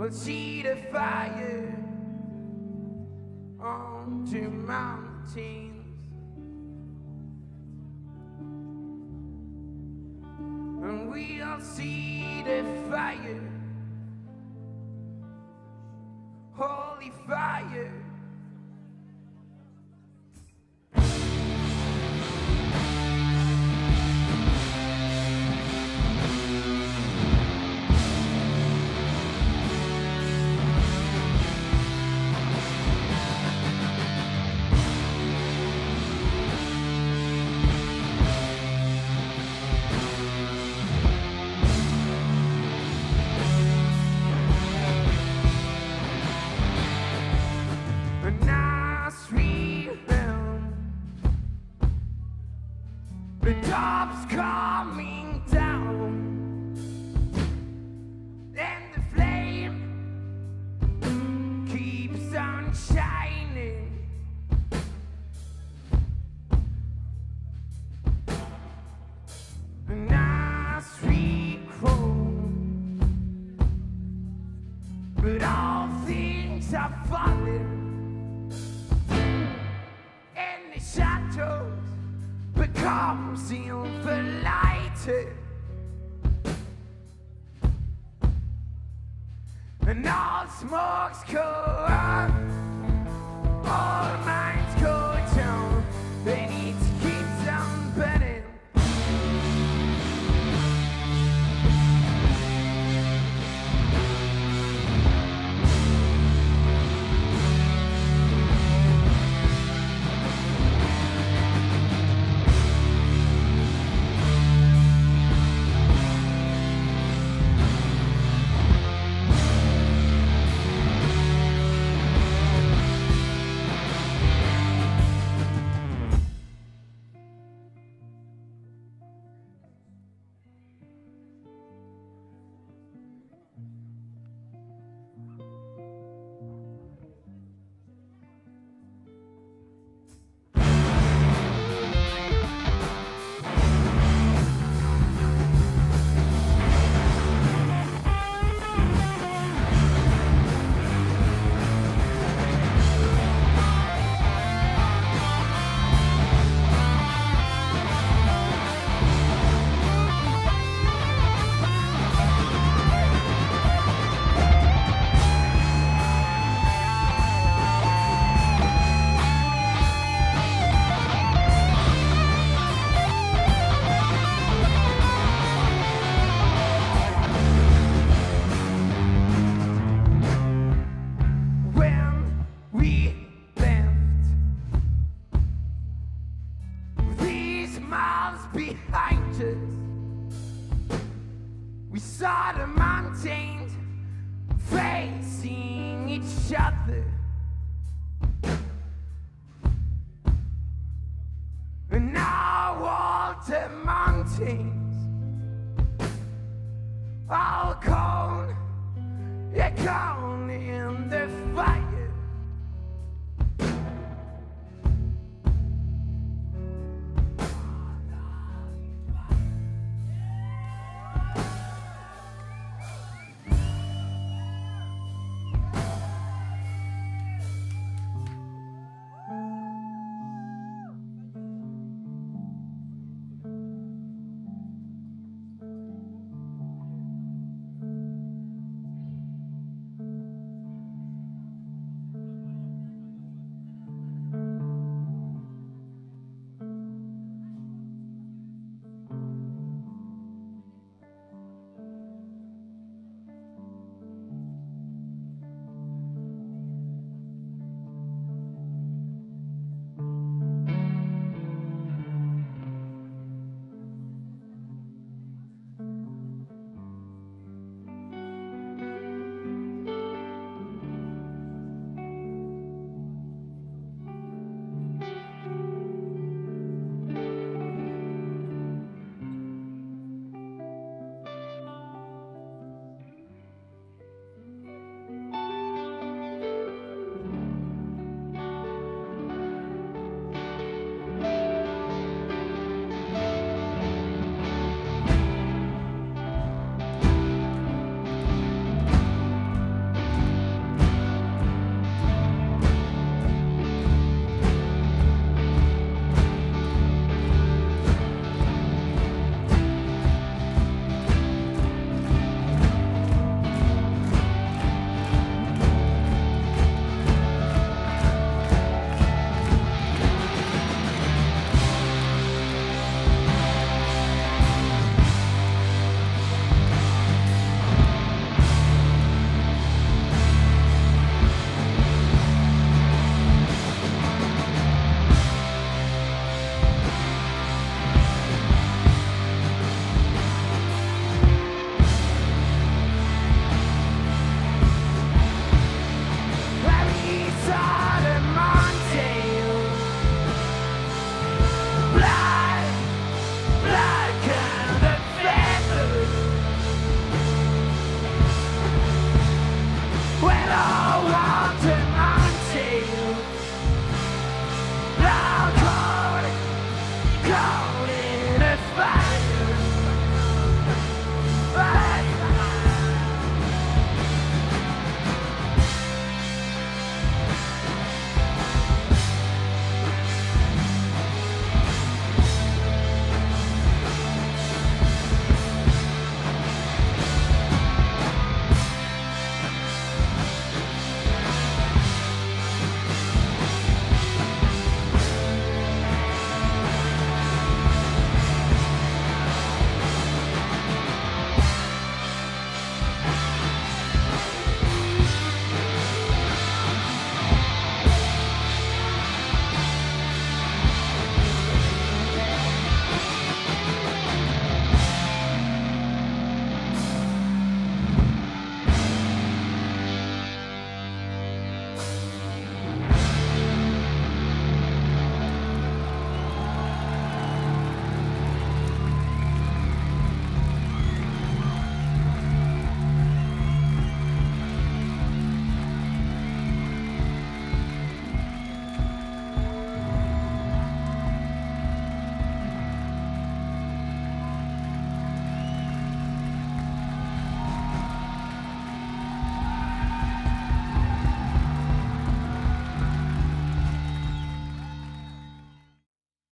We'll see the fire on the mountains. And we'll see the fire, holy fire. Top's coming down, and the flame keeps on shining. And as we crawl, but all things are falling become silver lighted and all smokes up. All miles behind us. We saw the mountains facing each other. And now all the mountains all gone, they're gone in the